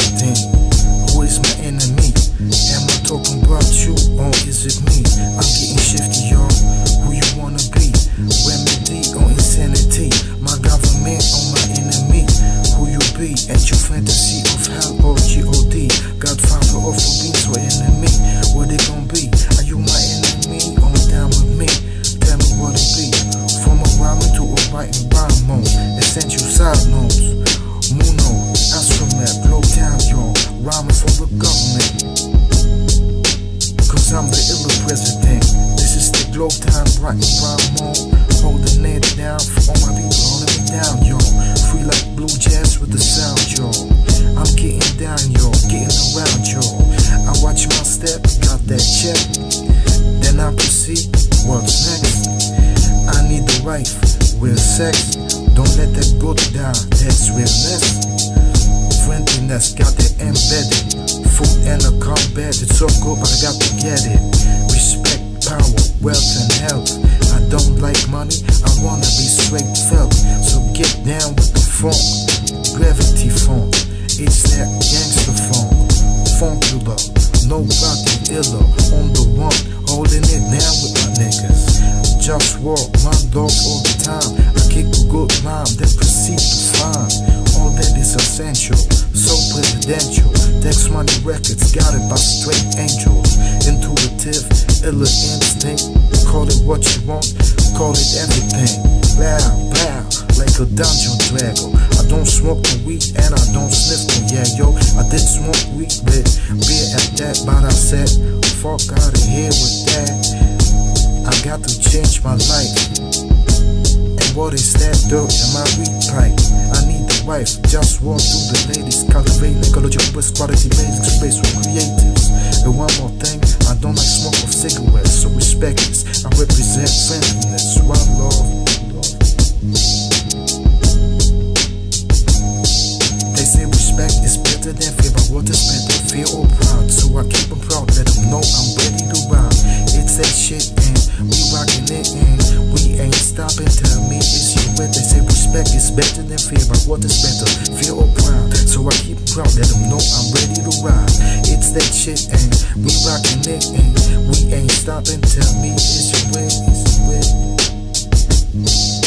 Who is my enemy? Am I talking about you or is it me? I'm getting shifty, y'all. Who you wanna be? Remedy or insanity? My government or my enemy? Who you be? At your fantasy of hell or G-O-D? Godfather or for with the sound, yo. I'm getting down, yo. Getting around, yo. I watch my step, got that check. Then I proceed. What's next? I need the wife, real sex. Don't let that go down, that's realness. Friendliness got it embedded. Food and a combat, it's so good, but I got to get it. Respect, power, wealth, and health. I don't like money, I wanna be straight felt. So get down with the funk, gravity funk. It's that gangster funk, Funkula. Nobody iller on the one, holding it down with my niggas. Just walk my dog all the time. I kick a good rhyme, then proceed to find all that is essential. So presidential. Text money records, it by straight angels. Intuitive, illa instinct. Call it what you want, call it everything. Bow, bow, like a dungeon dragon. I don't smoke the weed and I don't sniff the yeah, yo. I did smoke weed with beer at that, but I said, fuck out of here with that. I got to change my life. And what is that dirt in my weed pipe? I need the wife, just walk through the ladies, cultivate ecology, with quality basics, space with creatives. And one more thing, I don't like smoke of cigarettes, so respect this. I represent friendliness, what is better, fear or proud? So I keep proud, let them know I'm ready to ride. It's that shit and we rockin' it and we ain't stopping. Tell me is you with? Is you with?